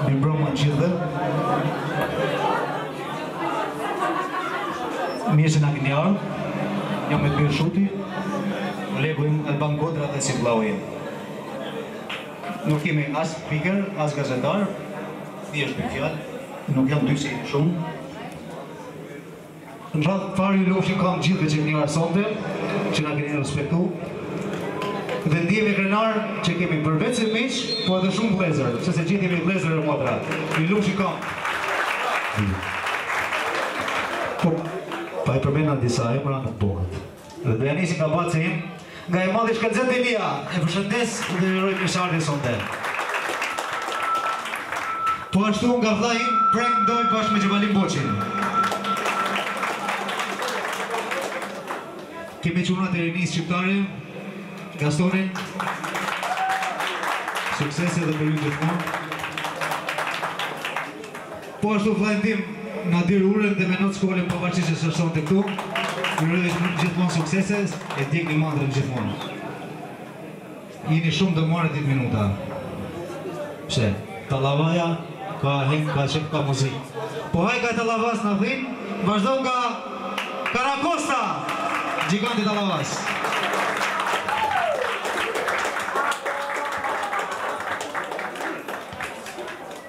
Mirëmbrëma të gjithëve. Mirë se na keni ardhë. Jam Met Myshyti. Kolegu im Elban Kodra dhe si vllau im. Nuk kemi as spiker, as gazetar. Dy-tri fjalë. Nuk jam mërzit shumë. Ju lumshin këmbët të gjithëve që keni ardh sonte, që na keni respektu dhe ndihemi krenar që kemi përveç se miq, po edhe shumë vëllezër, sepse gjithë jemi vëllezër e motra. Ju lumshin këmbët. Po, pa i përmend disa emra nuk bëhet. Dhe do ja nisim nga baci im, nga i madhi Shkëlzen Jetishi, e përshëndes dhe të nderojmë që ka ardh sonte. Po ashtu nga vla im, Prek Ndoj bashkë me Xhemalin, Boçin. Kemi çuna të rinj shqiptarë, Gastonin, suksese dhe për ju gjithmonë. Po ashtu vllajnë tim Nadir Uren dhe Menoc Kolën pavarësisht se s'janë sonte këtu ju uroj gjithmonë suksese e ndjekni mantrën gjithmonë jeni shumë të marrë ditë minuta pse Tallavaja ka aheng ka qejf ka muzikë po ajka e Tallavas në Athinë vazhdon nga Karakosta gjiganti i Tallavas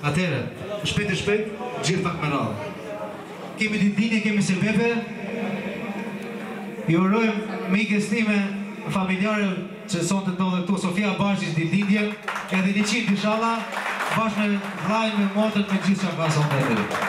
Atëherë, shpejt e shpejt, gjithë pak me radhë. Kemi ditëlindje, kemi sebepe. I urojmë mikes time, familjarëve që sonte ndodhen këtu, Sofia Barçiç ditëlindjen, edhe 100 inshallah, bashkë me vëllain, me motrën, me gjithë çka ka sonte aty.